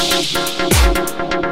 Música